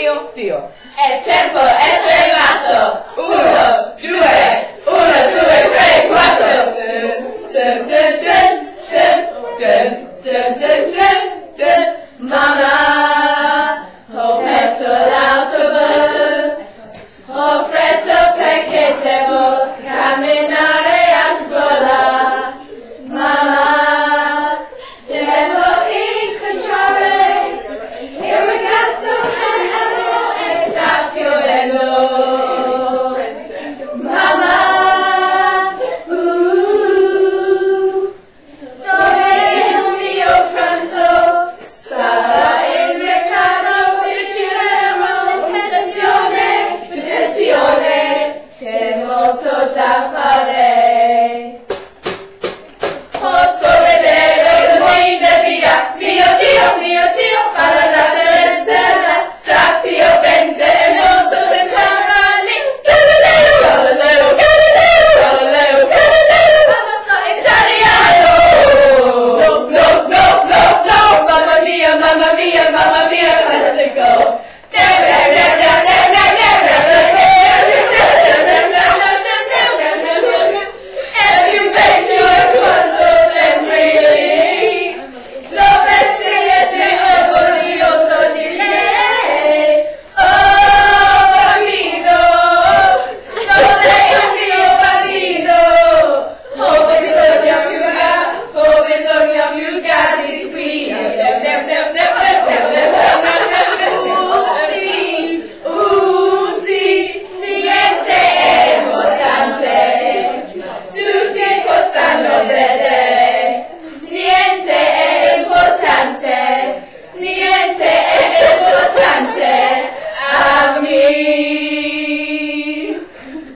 Trio, trio. È tempo, è fermato. Uno, due, uno, due, tre, quattro. Ho perso l'autobus. Ho freddo perché devo Mustafa